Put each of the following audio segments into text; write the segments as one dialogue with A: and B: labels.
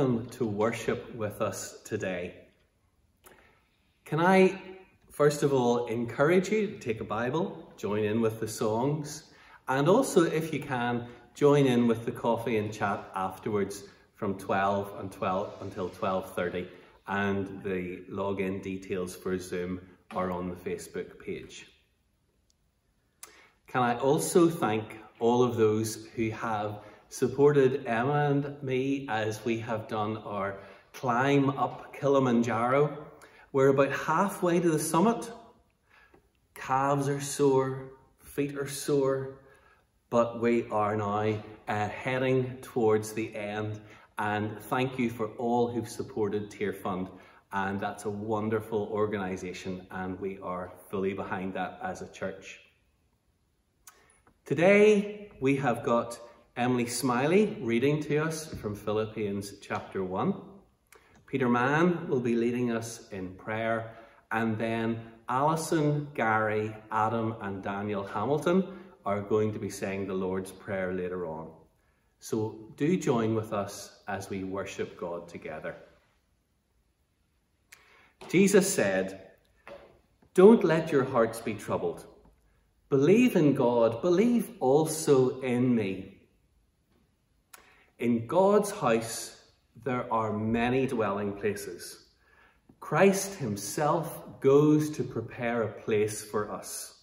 A: welcome to worship with us today. Can I, first of all, encourage you to take a Bible, join in with the songs, and also, if you can, join in with the coffee and chat afterwards from 12 and 12 until 12.30 and the login details for Zoom are on the Facebook page. Can I also thank all of those who have supported Emma and me as we have done our climb up Kilimanjaro. We're about halfway to the summit. Calves are sore, feet are sore, but we are now uh, heading towards the end. And thank you for all who've supported Tearfund. And that's a wonderful organisation, and we are fully behind that as a church. Today, we have got Emily Smiley reading to us from Philippians chapter 1. Peter Mann will be leading us in prayer, and then Alison, Gary, Adam, and Daniel Hamilton are going to be saying the Lord's Prayer later on. So do join with us as we worship God together. Jesus said, Don't let your hearts be troubled. Believe in God, believe also in me. In God's house, there are many dwelling places. Christ himself goes to prepare a place for us.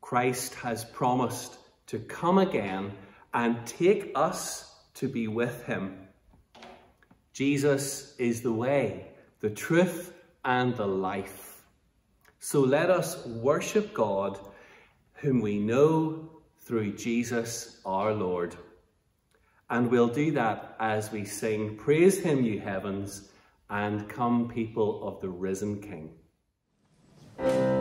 A: Christ has promised to come again and take us to be with him. Jesus is the way, the truth, and the life. So let us worship God, whom we know through Jesus our Lord. And we'll do that as we sing, Praise him, you heavens, and come, people of the risen King.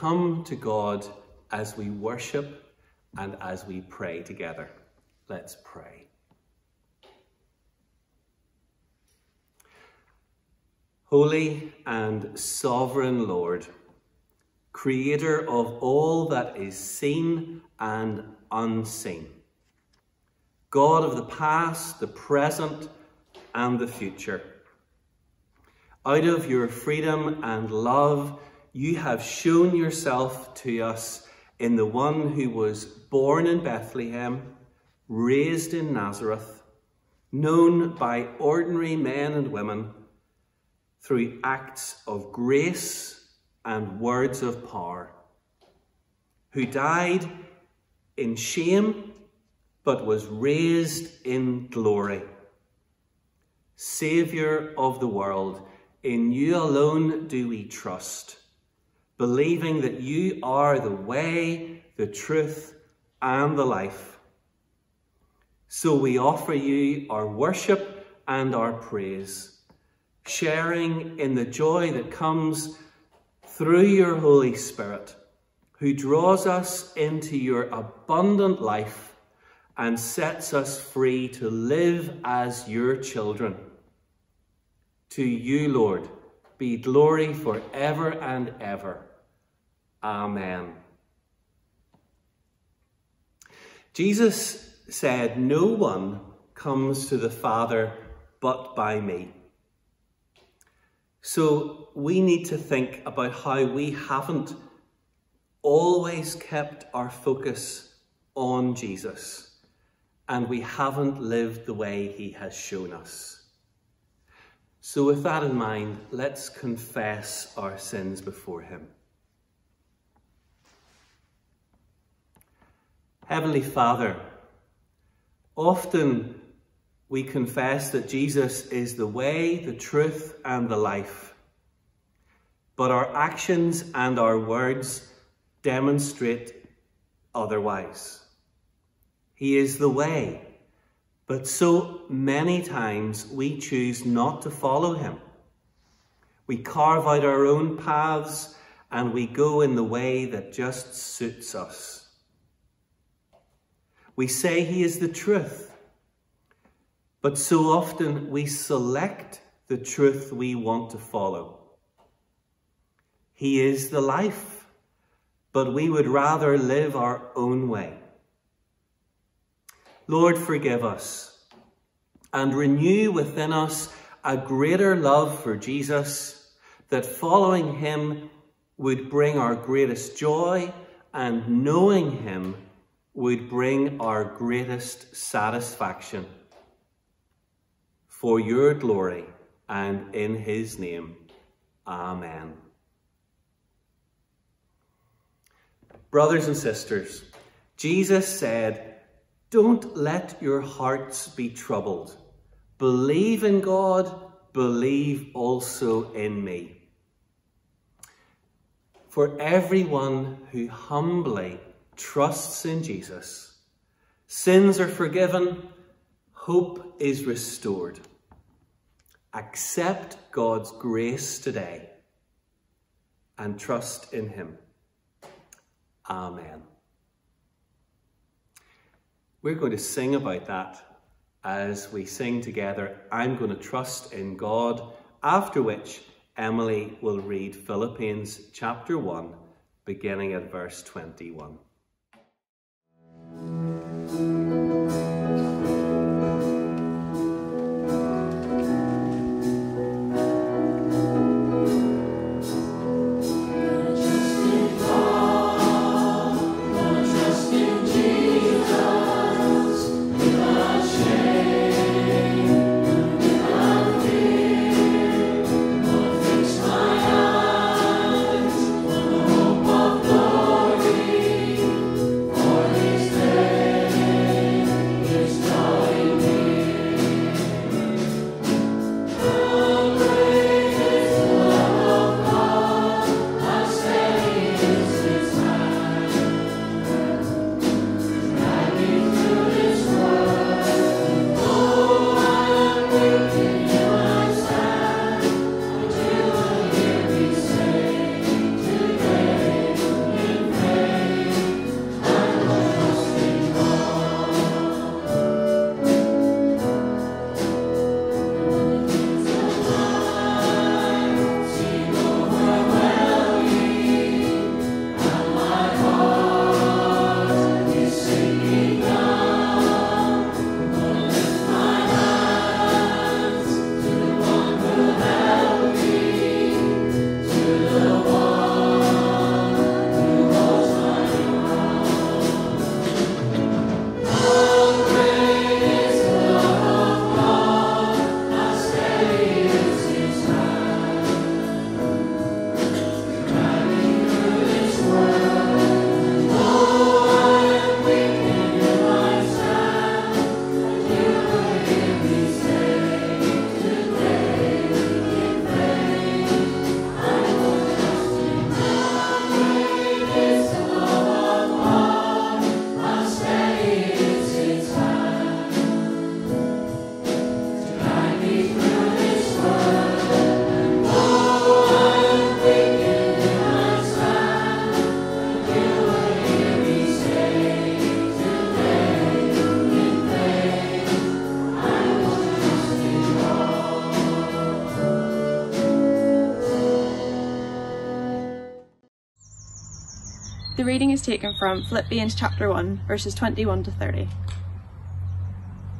A: Come to God as we worship and as we pray together. Let's pray. Holy and sovereign Lord, creator of all that is seen and unseen, God of the past, the present, and the future. Out of your freedom and love, you have shown yourself to us in the one who was born in Bethlehem, raised in Nazareth, known by ordinary men and women through acts of grace and words of power, who died in shame but was raised in glory. Saviour of the world, in you alone do we trust, believing that you are the way, the truth, and the life. So we offer you our worship and our praise, sharing in the joy that comes through your Holy Spirit, who draws us into your abundant life and sets us free to live as your children. To you, Lord, be glory forever and ever. Amen. Jesus said, No one comes to the Father but by me. So we need to think about how we haven't always kept our focus on Jesus and we haven't lived the way he has shown us. So, with that in mind, let's confess our sins before him. Heavenly Father, often we confess that Jesus is the way, the truth, and the life. But our actions and our words demonstrate otherwise. He is the way, but so many times we choose not to follow him. We carve out our own paths and we go in the way that just suits us. We say he is the truth, but so often we select the truth we want to follow. He is the life, but we would rather live our own way. Lord, forgive us and renew within us a greater love for Jesus, that following him would bring our greatest joy and knowing him would bring our greatest satisfaction. For your glory and in his name. Amen. Brothers and sisters, Jesus said, don't let your hearts be troubled. Believe in God, believe also in me. For everyone who humbly trusts in Jesus, sins are forgiven, hope is restored. Accept God's grace today and trust in Him. Amen. We're going to sing about that as we sing together, I'm going to trust in God, after which Emily will read Philippians chapter 1, beginning at verse 21.
B: Reading is taken from Philippians chapter 1, verses 21 to 30.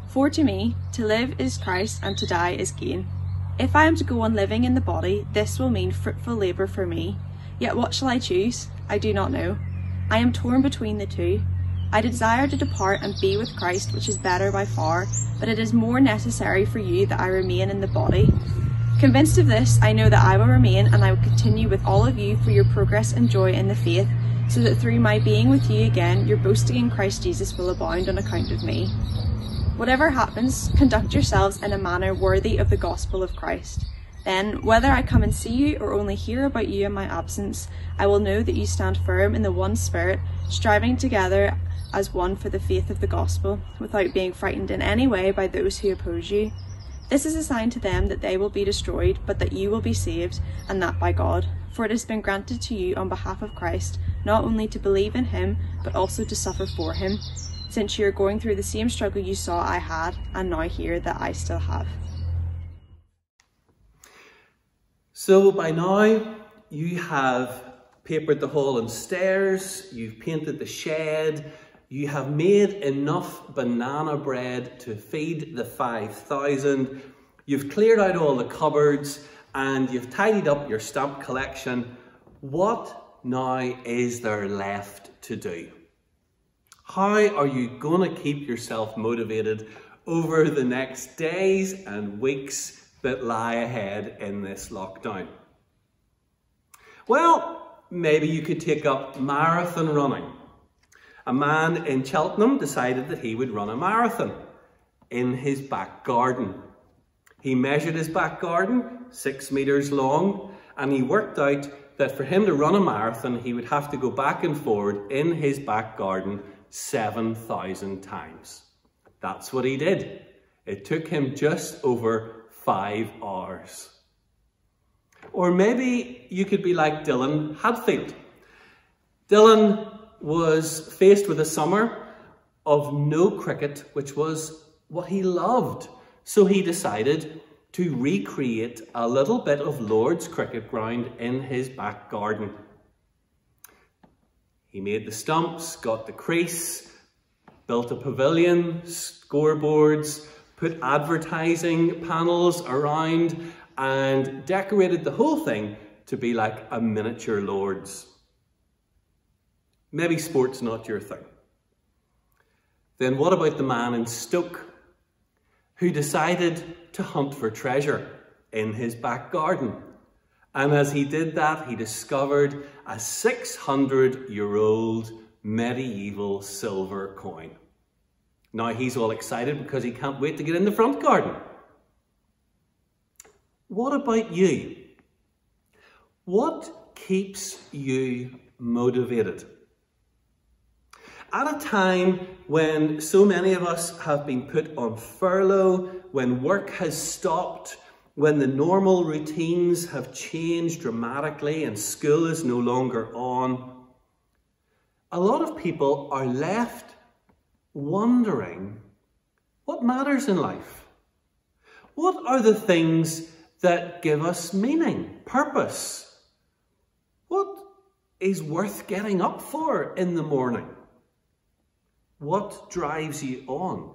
B: For to me, to live is Christ and to die is gain. If I am to go on living in the body, this will mean fruitful labour for me. Yet what shall I choose? I do not know. I am torn between the two. I desire to depart and be with Christ, which is better by far, but it is more necessary for you that I remain in the body. Convinced of this, I know that I will remain and I will continue with all of you for your progress and joy in the faith, so that through my being with you again, your boasting in Christ Jesus will abound on account of me. Whatever happens, conduct yourselves in a manner worthy of the gospel of Christ. Then, whether I come and see you or only hear about you in my absence, I will know that you stand firm in the one Spirit, striving together as one for the faith of the gospel, without being frightened in any way by those who oppose you. This is a sign to them that they will be destroyed, but that you will be saved, and that by God. For it has been granted to you on behalf of Christ, not only to believe in him, but also to suffer for him since you're going through the same struggle you saw I had and now hear that I still have.
A: So by now, you have papered the hall and stairs, you've painted the shed, you have made enough banana bread to feed the 5,000, you've cleared out all the cupboards, and you've tidied up your stamp collection. What now is there left to do? How are you going to keep yourself motivated over the next days and weeks that lie ahead in this lockdown? Well, maybe you could take up marathon running. A man in Cheltenham decided that he would run a marathon in his back garden. He measured his back garden, six metres long, and he worked out that for him to run a marathon, he would have to go back and forward in his back garden 7,000 times. That's what he did. It took him just over five hours. Or maybe you could be like Dylan Hadfield. Dylan was faced with a summer of no cricket, which was what he loved. So he decided to recreate a little bit of Lord's cricket ground in his back garden. He made the stumps, got the crease, built a pavilion, scoreboards, put advertising panels around, and decorated the whole thing to be like a miniature Lord's. Maybe sport's not your thing. Then what about the man in Stoke who decided to hunt for treasure in his back garden? And as he did that, he discovered a 600 year old medieval silver coin. Now he's all excited because he can't wait to get in the front garden. What about you? What keeps you motivated? At a time when so many of us have been put on furlough, when work has stopped, when the normal routines have changed dramatically and school is no longer on, a lot of people are left wondering what matters in life? What are the things that give us meaning, purpose? What is worth getting up for in the morning? What drives you on?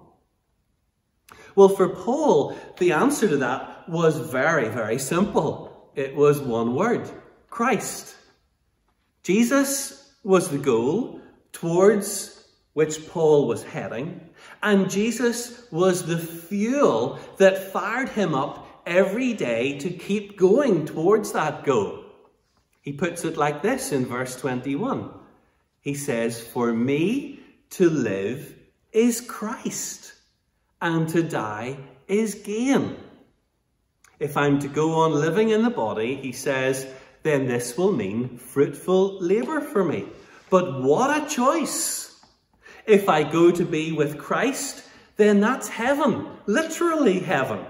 A: Well, for Paul, the answer to that was very, very simple. It was one word Christ. Jesus was the goal towards which Paul was heading, and Jesus was the fuel that fired him up every day to keep going towards that goal. He puts it like this in verse 21. He says, For me to live is Christ and to die is gain. If I'm to go on living in the body, he says, then this will mean fruitful labour for me. But what a choice! If I go to be with Christ, then that's heaven, literally heaven.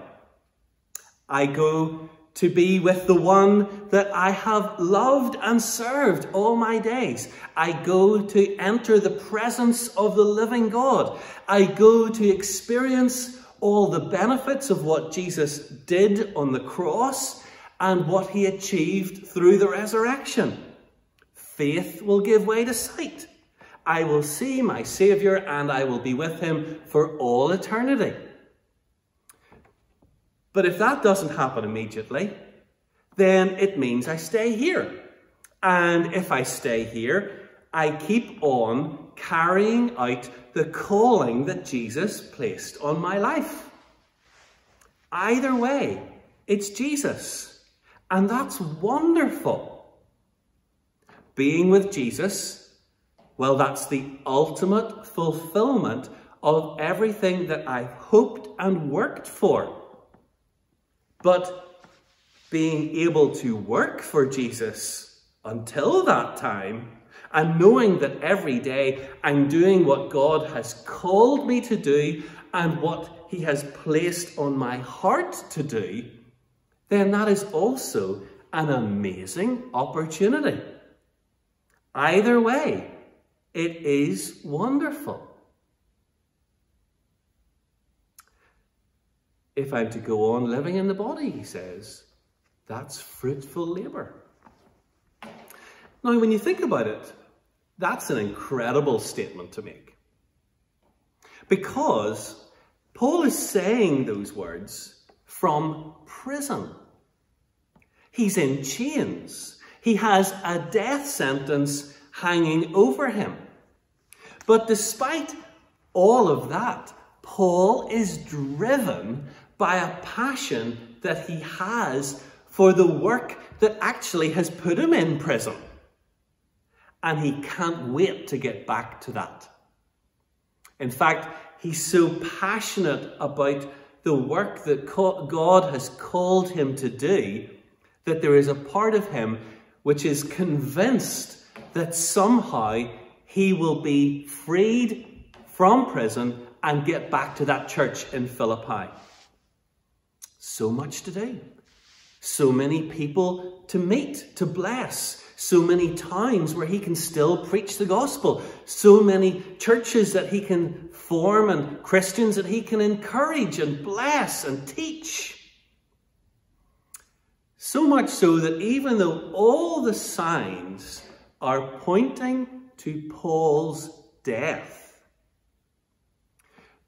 A: I go to be with the one that I have loved and served all my days. I go to enter the presence of the living God. I go to experience all the benefits of what Jesus did on the cross and what he achieved through the resurrection. faith will give way to sight. I will see my Saviour and I will be with him for all eternity. But if that doesn't happen immediately, then it means I stay here. And if I stay here, I keep on carrying out the calling that Jesus placed on my life. Either way, it's Jesus. And that's wonderful. Being with Jesus, well, that's the ultimate fulfillment of everything that I've hoped and worked for. But being able to work for Jesus until that time, and knowing that every day I'm doing what God has called me to do and what He has placed on my heart to do, then that is also an amazing opportunity. Either way, it is wonderful. If I'm to go on living in the body, he says, that's fruitful labour. Now, when you think about it, that's an incredible statement to make. Because Paul is saying those words from prison. He's in chains. He has a death sentence hanging over him. But despite all of that, Paul is driven by a passion that he has for the work that actually has put him in prison. And he can't wait to get back to that. In fact, he's so passionate about the work that God has called him to do that there is a part of him which is convinced that somehow he will be freed from prison and get back to that church in Philippi. So much to do. So many people to meet, to bless. So many times where he can still preach the gospel. So many churches that he can form and Christians that he can encourage and bless and teach. So much so that even though all the signs are pointing to Paul's death,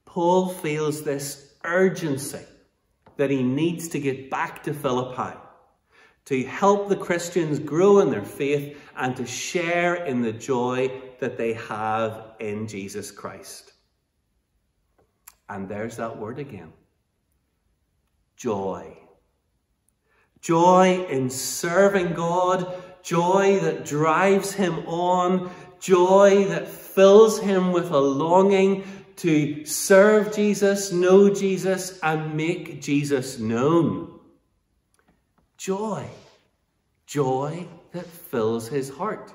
A: Paul feels this urgency that he needs to get back to Philippi to help the Christians grow in their faith and to share in the joy that they have in Jesus Christ. And there's that word again joy. Joy in serving God, joy that drives him on, joy that fills him with a longing to serve Jesus, know Jesus, and make Jesus known. Joy. Joy that fills his heart.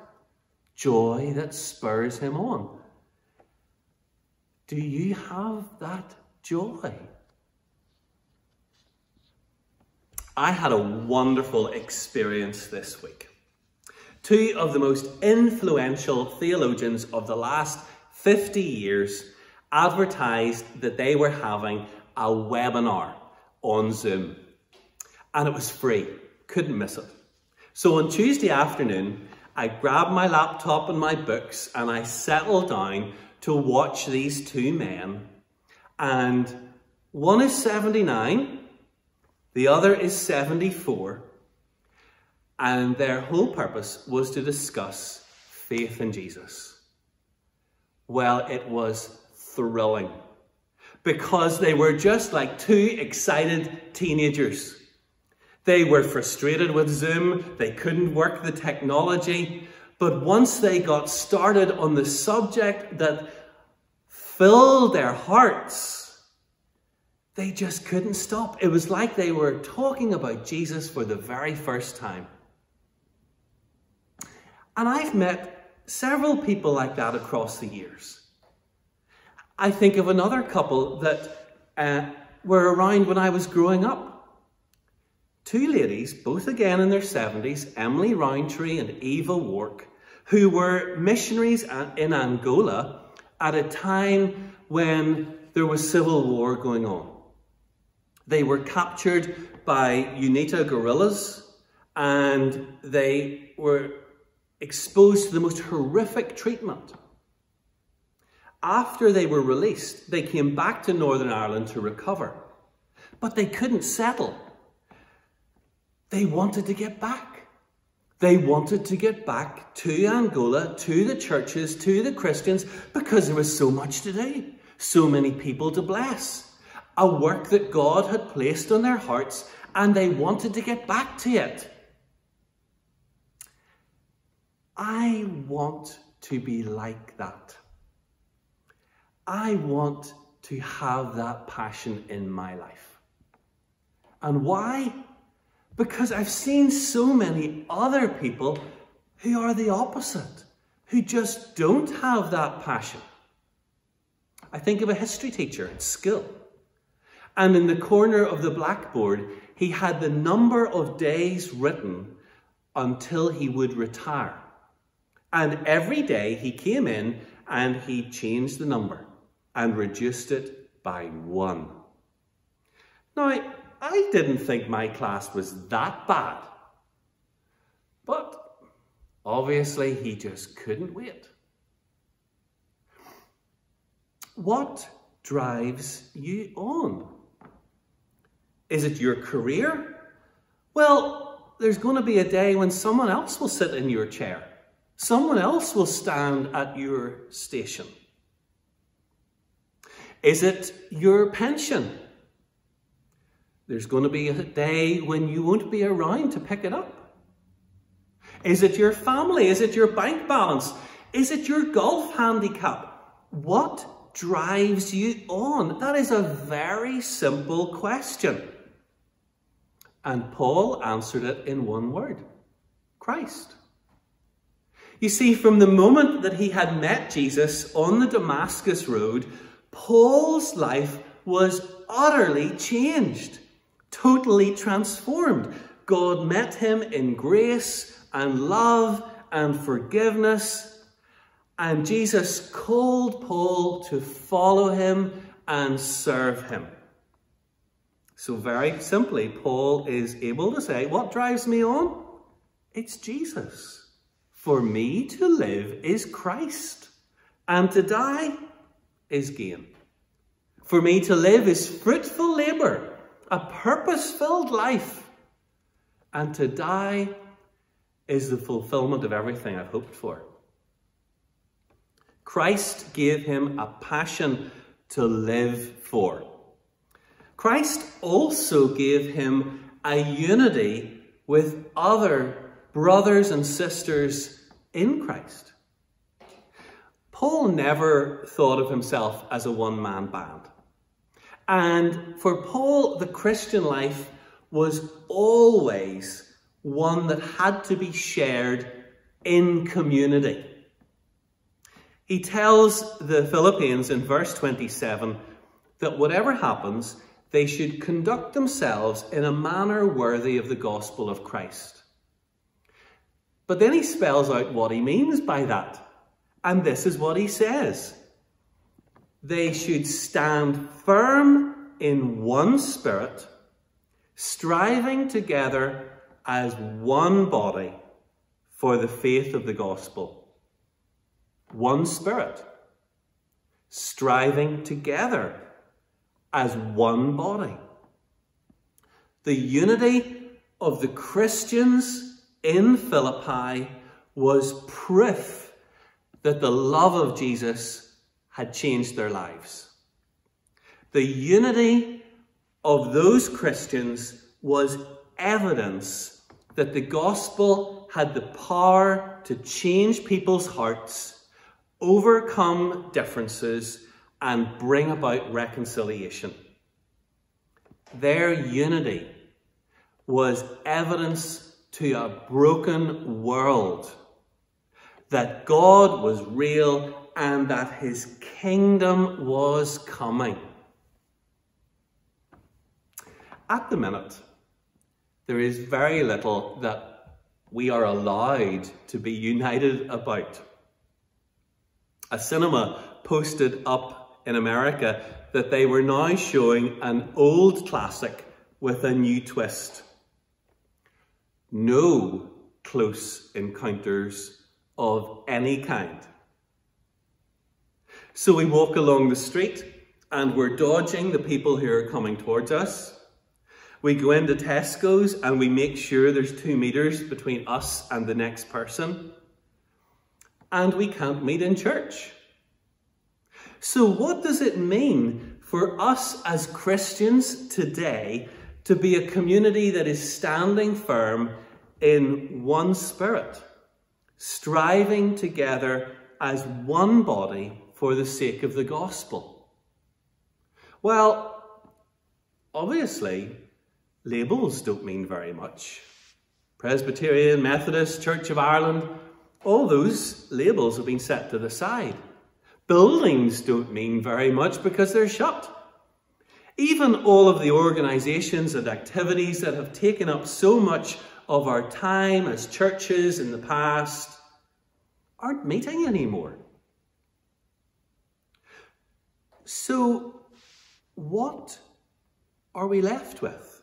A: Joy that spurs him on. Do you have that joy? I had a wonderful experience this week. Two of the most influential theologians of the last 50 years advertised that they were having a webinar on Zoom. And it was free, couldn't miss it. So on Tuesday afternoon, I grabbed my laptop and my books and I settled down to watch these two men. And one is 79 the other is 74. And their whole purpose was to discuss faith in Jesus. Well, it was thrilling because they were just like two excited teenagers. They were frustrated with Zoom, they couldn't work the technology, but once they got started on the subject that filled their hearts, they just couldn't stop. It was like they were talking about Jesus for the very first time. And I've met several people like that across the years. I think of another couple that uh, were around when I was growing up. Two ladies, both again in their 70s, Emily Roundtree and Eva Wark, who were missionaries in Angola at a time when there was civil war going on. They were captured by UNITA guerrillas and they were exposed to the most horrific treatment. After they were released, they came back to Northern Ireland to recover. But they couldn't settle. They wanted to get back. They wanted to get back to Angola, to the churches, to the Christians, because there was so much to do, so many people to bless, a work that God had placed on their hearts, and they wanted to get back to it. I want to be like that. I want to have that passion in my life. And why? Because I've seen so many other people who are the opposite, who just don't have that passion. I think of a history teacher at school. And in the corner of the blackboard, he had the number of days written until he would retire. And every day he came in and he changed the number and reduced it by one. Now, I didn't think my class was that bad. But obviously, he just couldn't wait. What drives you on? Is it your career? Well, there's going to be a day when someone else will sit in your chair. Someone else will stand at your station. Is it your pension? There's going to be a day when you won't be around to pick it up. Is it your family? Is it your bank balance? Is it your golf handicap? What drives you on? That is a very simple question. And Paul answered it in one word Christ. You see, from the moment that he had met Jesus on the Damascus Road, Paul's life was utterly changed, totally transformed. God met him in grace and love and forgiveness, and Jesus called Paul to follow him and serve him. So, very simply, Paul is able to say, What drives me on? It's Jesus. For me to live is Christ, and to die is gain. For me to live is fruitful labour, a purpose filled life, and to die is the fulfillment of everything I've hoped for. Christ gave him a passion to live for. Christ also gave him a unity with other brothers and sisters in Christ. Paul never thought of himself as a one man band. And for Paul, the Christian life was always one that had to be shared in community. He tells the Philippians in verse 27 that whatever happens, they should conduct themselves in a manner worthy of the gospel of Christ. But then he spells out what he means by that. And this is what he says. They should stand firm in one spirit, striving together as one body for the faith of the gospel. One spirit, striving together as one body. The unity of the Christians in Philippi was proof that the love of Jesus had changed their lives. The unity of those Christians was evidence that the gospel had the power to change people's hearts, overcome differences, and bring about reconciliation. Their unity was evidence to a broken world that God was real and that his kingdom was coming. At the minute, there is very little that we are allowed to be united about. A cinema posted up in America that they were now showing an old classic with a new twist. No close encounters of any kind. So we walk along the street and we're dodging the people who are coming towards us. We go into Tesco's and we make sure there's two meters between us and the next person. And we can't meet in church. So, what does it mean for us as Christians today to be a community that is standing firm in one spirit, striving together as one body for the sake of the gospel? Well, obviously, labels don't mean very much. Presbyterian, Methodist, Church of Ireland, all those labels have been set to the side. Buildings don't mean very much because they're shut. Even all of the organisations and activities that have taken up so much of our time as churches in the past aren't meeting anymore. So, what are we left with?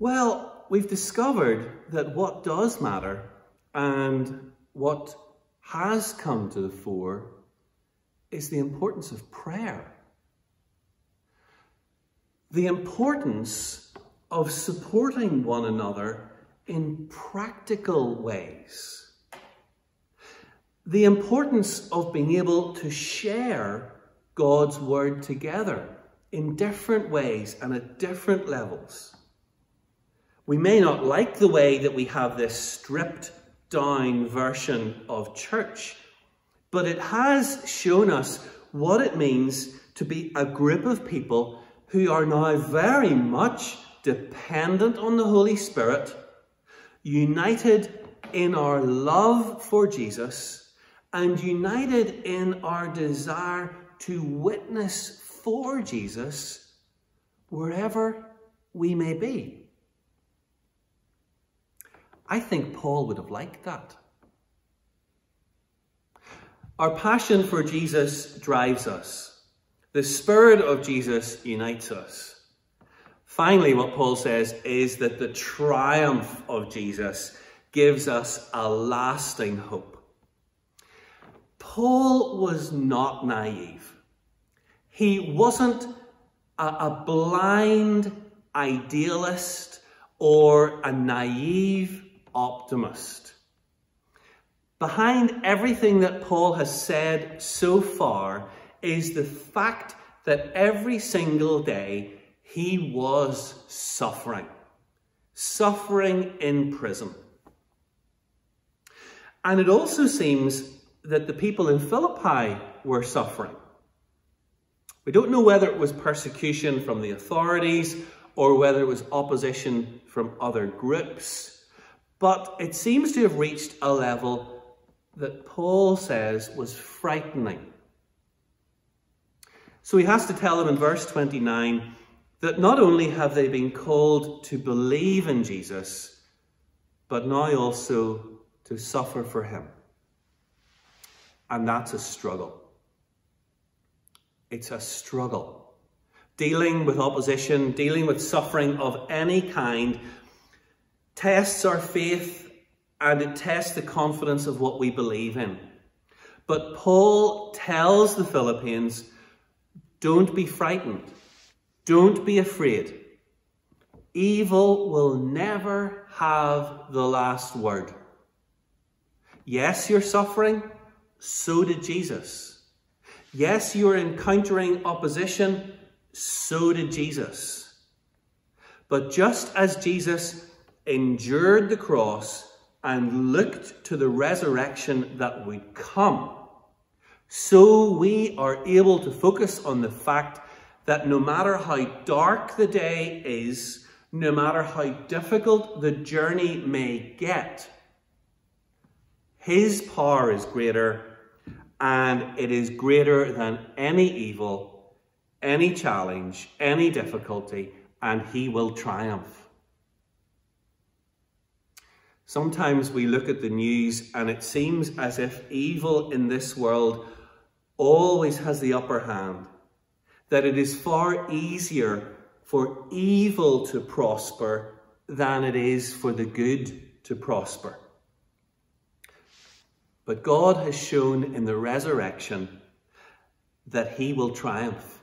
A: Well, we've discovered that what does matter and what has come to the fore is the importance of prayer. The importance of supporting one another in practical ways. The importance of being able to share God's word together in different ways and at different levels. We may not like the way that we have this stripped down version of church, but it has shown us what it means to be a group of people who are now very much dependent on the Holy Spirit, united in our love for Jesus, and united in our desire to witness for Jesus wherever we may be. I think Paul would have liked that. Our passion for Jesus drives us. The Spirit of Jesus unites us. Finally, what Paul says is that the triumph of Jesus gives us a lasting hope. Paul was not naive. He wasn't a, a blind idealist or a naive optimist. Behind everything that Paul has said so far is the fact that every single day he was suffering, suffering in prison. And it also seems that the people in Philippi were suffering. We don't know whether it was persecution from the authorities or whether it was opposition from other groups. But it seems to have reached a level that Paul says was frightening. So he has to tell them in verse 29 that not only have they been called to believe in Jesus, but now also to suffer for him. And that's a struggle. It's a struggle. Dealing with opposition, dealing with suffering of any kind tests our faith and it tests the confidence of what we believe in. But Paul tells the Philippians, don't be frightened. Don't be afraid. Evil will never have the last word. Yes, you're suffering. So did Jesus. Yes, you're encountering opposition. So did Jesus. But just as Jesus endured the cross and looked to the resurrection that would come, so we are able to focus on the fact that no matter how dark the day is, no matter how difficult the journey may get, His power is greater and it is greater than any evil, any challenge, any difficulty, and He will triumph. Sometimes we look at the news and it seems as if evil in this world always has the upper hand. That it is far easier for evil to prosper than it is for the good to prosper. But God has shown in the resurrection that he will triumph.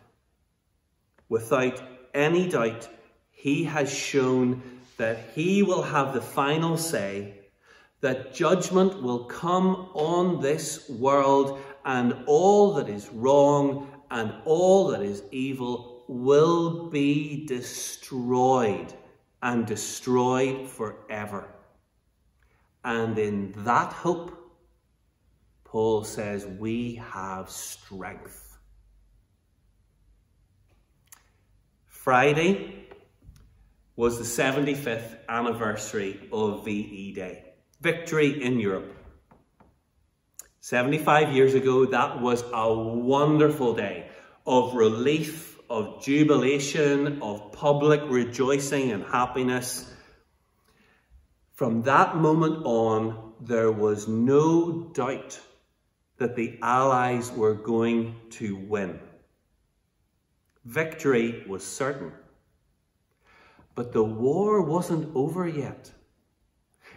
A: Without any doubt, he has shown that he will have the final say, that judgment will come on this world, and all that is wrong and all that is evil will be destroyed and destroyed forever. And in that hope, Paul says, we have strength. Friday was the 75th anniversary of VE Day, Victory in Europe. 75 years ago, that was a wonderful day of relief, of jubilation, of public rejoicing and happiness. From that moment on, there was no doubt that the Allies were going to win. Victory was certain. But the war wasn't over yet.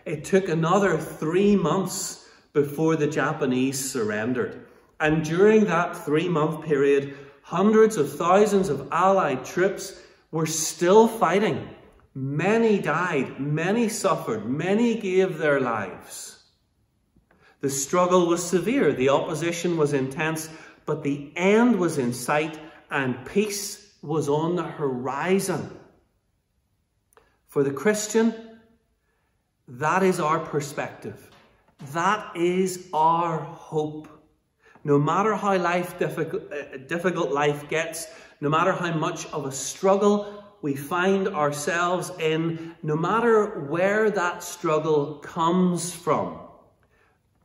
A: It took another three months before the Japanese surrendered. And during that three month period, hundreds of thousands of Allied troops were still fighting. Many died, many suffered, many gave their lives. The struggle was severe, the opposition was intense, but the end was in sight and peace was on the horizon. For the Christian, that is our perspective. That is our hope. No matter how life difficult, uh, difficult life gets, no matter how much of a struggle we find ourselves in, no matter where that struggle comes from,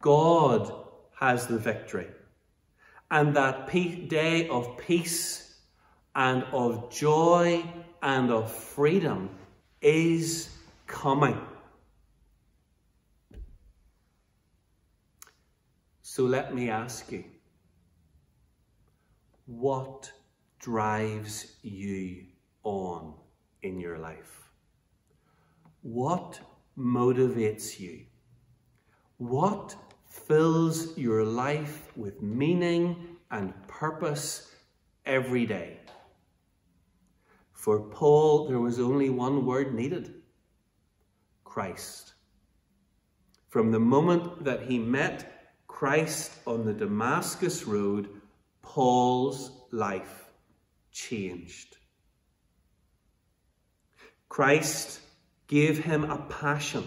A: God has the victory. And that day of peace and of joy and of freedom is coming. So let me ask you, what drives you on in your life? What motivates you? What fills your life with meaning and purpose every day. For Paul, there was only one word needed Christ. From the moment that he met Christ on the Damascus Road, Paul's life changed. Christ gave him a passion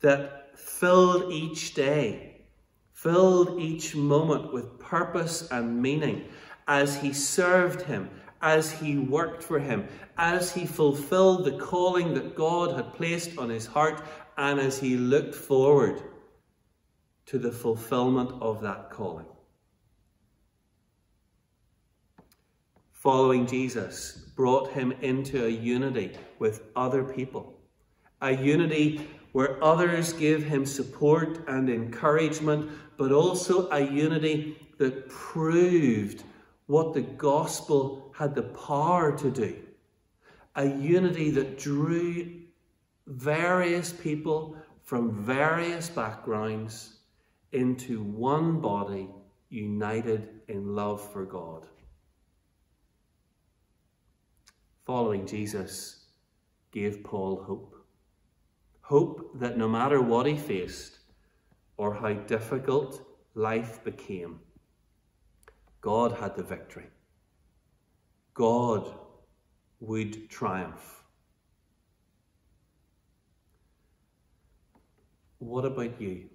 A: that filled each day filled each moment with purpose and meaning as he served him, as he worked for him, as he fulfilled the calling that God had placed on his heart, and as he looked forward to the fulfillment of that calling. Following Jesus brought him into a unity with other people, a unity where others give him support and encouragement, but also a unity that proved what the gospel had the power to do. A unity that drew various people from various backgrounds into one body united in love for God. Following Jesus gave Paul hope. Hope that no matter what he faced or how difficult life became, God had the victory. God would triumph. What about you?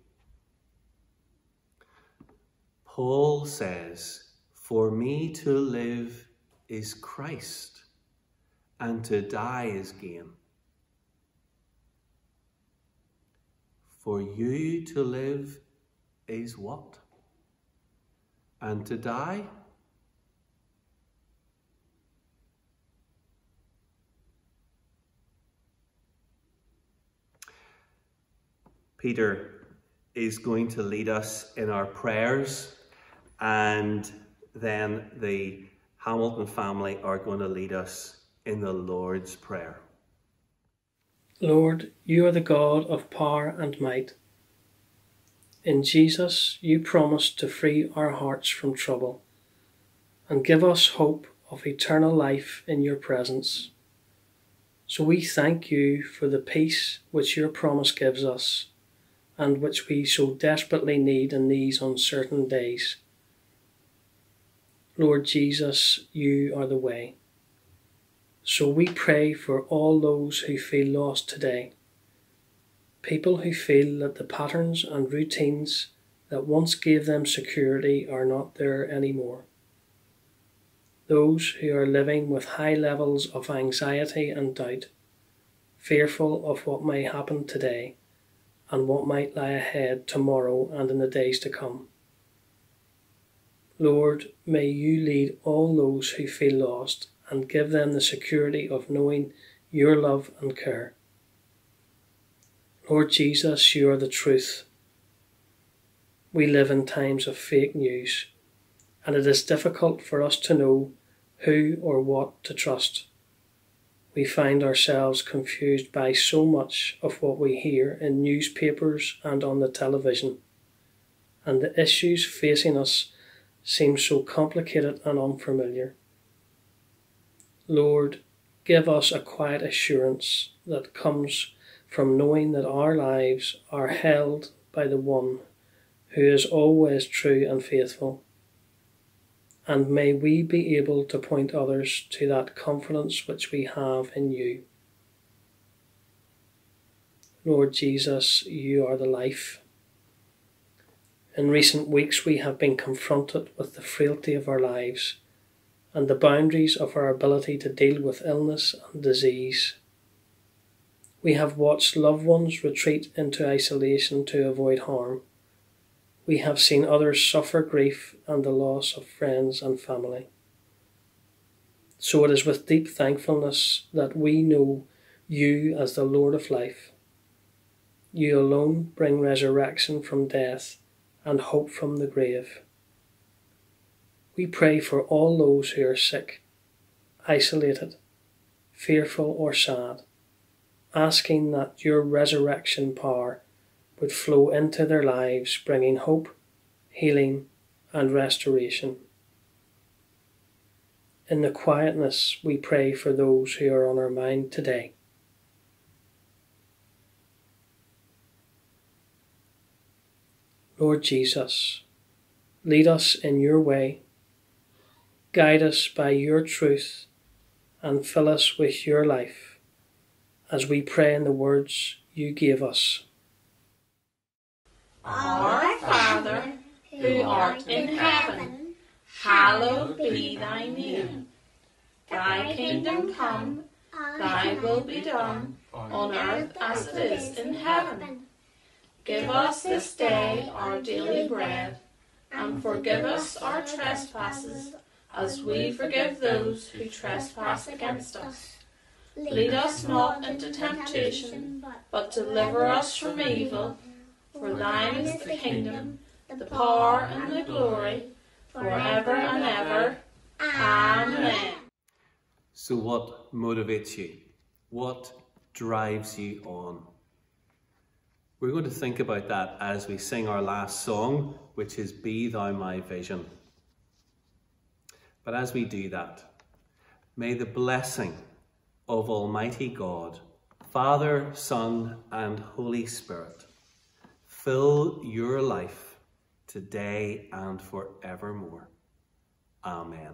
A: Paul says, For me to live is Christ, and to die is gain. For you to live is what? And to die? Peter is going to lead us in our prayers, and then the Hamilton family are going to lead us in the Lord's Prayer.
C: Lord, you are the God of power and might. In Jesus, you promised to free our hearts from trouble and give us hope of eternal life in your presence. So we thank you for the peace which your promise gives us and which we so desperately need in these uncertain days. Lord Jesus, you are the way. So we pray for all those who feel lost today. People who feel that the patterns and routines that once gave them security are not there anymore. Those who are living with high levels of anxiety and doubt, fearful of what may happen today and what might lie ahead tomorrow and in the days to come. Lord, may you lead all those who feel lost and give them the security of knowing your love and care. Lord Jesus, you are the truth. We live in times of fake news, and it is difficult for us to know who or what to trust. We find ourselves confused by so much of what we hear in newspapers and on the television, and the issues facing us seem so complicated and unfamiliar. Lord, give us a quiet assurance that comes from knowing that our lives are held by the one who is always true and faithful. And may we be able to point others to that confidence which we have in you. Lord Jesus, you are the life. In recent weeks, we have been confronted with the frailty of our lives and the boundaries of our ability to deal with illness and disease. We have watched loved ones retreat into isolation to avoid harm. We have seen others suffer grief and the loss of friends and family. So it is with deep thankfulness that we know you as the Lord of life. You alone bring resurrection from death and hope from the grave. We pray for all those who are sick, isolated, fearful, or sad, asking that your resurrection power would flow into their lives, bringing hope, healing, and restoration. In the quietness, we pray for those who are on our mind today. Lord Jesus, lead us in your way Guide us by your truth and fill us with your life as we pray in the words you gave us.
D: Our Father, who art in heaven, hallowed be thy name. Thy kingdom come, thy will be done, on earth as it is in heaven. Give us this day our daily bread, and forgive us our trespasses as we forgive those who trespass against us. Lead us not into temptation, but deliver us from evil. For thine is the kingdom, the power, and the glory, forever and ever. Amen.
A: So, what motivates you? What drives you on? We're going to think about that as we sing our last song, which is Be Thou My Vision. But as we do that, may the blessing of Almighty God, Father, Son, and Holy Spirit fill your life today and forevermore. Amen.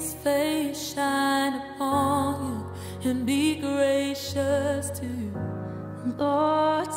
E: His face shine upon you and be gracious to you. Lord,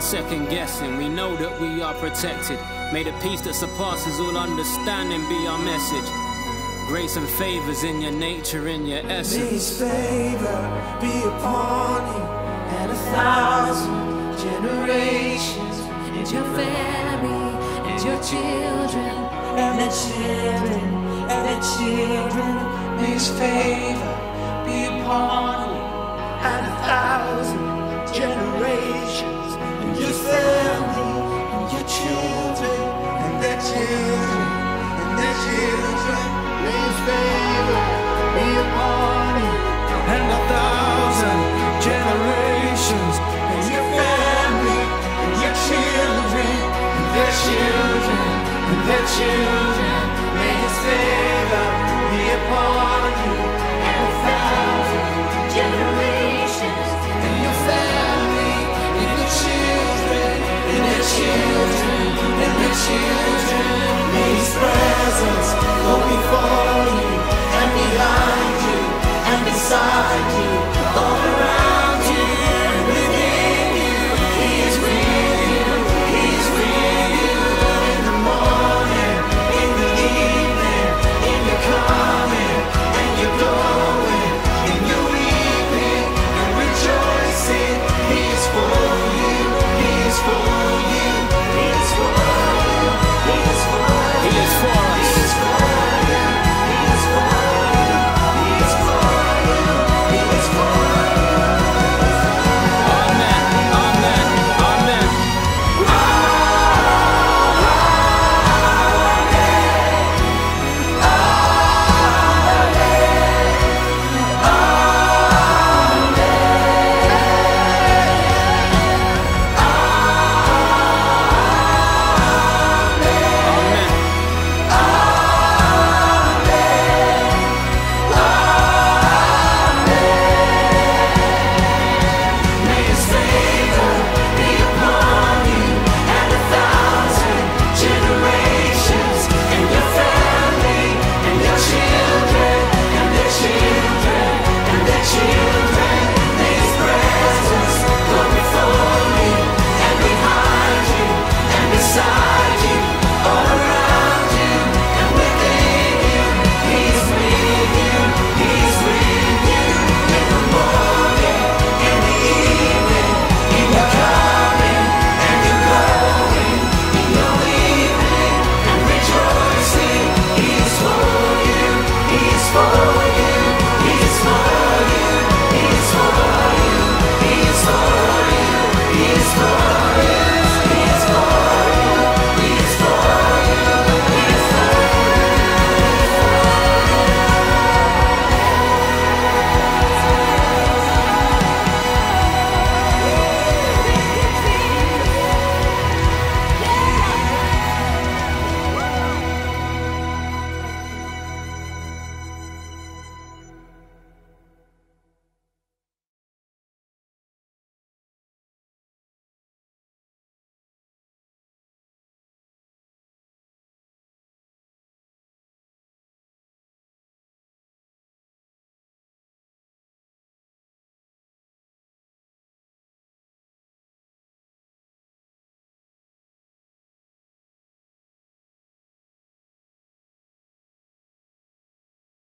F: This second guessing. We know that we are protected. May the peace that surpasses all understanding be our message. Grace and favors in your nature, in your essence.
G: May his favor be upon you and a thousand generations
E: And your family and your children.
G: and their children and their children. May his favor be upon you and a thousand generations and your family and your children and their children and their children. May and a thousand generations and your family and your children and their children and their children. May his favor children His presence go before you and behind you and beside you all around.